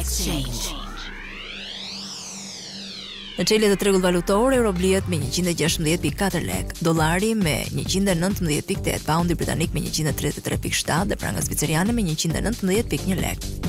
Exchange. Në çelje të tregut valutor, euro blihet me 116.4 lek, dollari me 119.8, poundi britanik me 133.7 dhe prangës zviceriane me 119.1 lek.